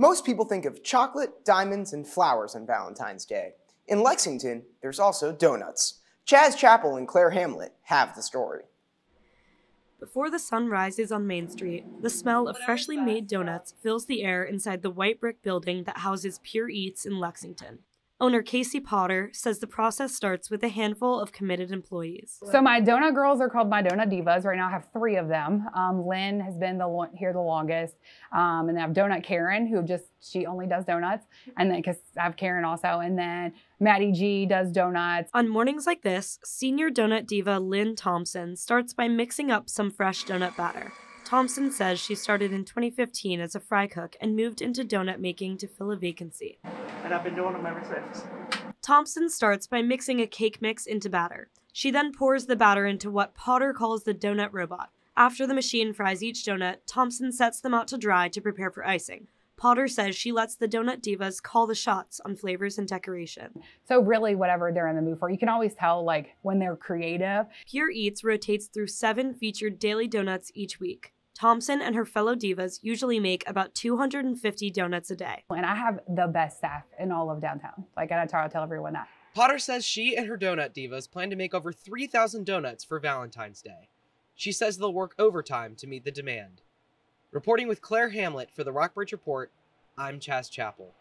Most people think of chocolate, diamonds, and flowers on Valentine's Day. In Lexington, there's also donuts. Chaz Chapel and Claire Hamlet have the story. Before the sun rises on Main Street, the smell of freshly made donuts fills the air inside the white brick building that houses Pure Eats in Lexington. Owner Casey Potter says the process starts with a handful of committed employees. So my donut girls are called my donut divas. Right now I have three of them. Um, Lynn has been the lo- here the longest, um, and I have donut Karen who just she only does donuts, and then because I have Karen also, and then Maddie G does donuts. On mornings like this, senior donut diva Lynn Thompson starts by mixing up some fresh donut batter. Thompson says she started in 2015 as a fry cook and moved into donut making to fill a vacancy. And I've been doing them ever since. Thompson starts by mixing a cake mix into batter. She then pours the batter into what Potter calls the donut robot. After the machine fries each donut, Thompson sets them out to dry to prepare for icing. Potter says she lets the donut divas call the shots on flavors and decoration. So really, whatever they're in the mood for, you can always tell like when they're creative. Pure Eats rotates through seven featured daily donuts each week. Thompson and her fellow divas usually make about 250 donuts a day. And I have the best staff in all of downtown. Like I try to tell everyone that. Potter says she and her donut divas plan to make over 3,000 donuts for Valentine's Day. She says they'll work overtime to meet the demand. Reporting with Claire Hamlet for the Rockbridge Report, I'm Chaz Chappell.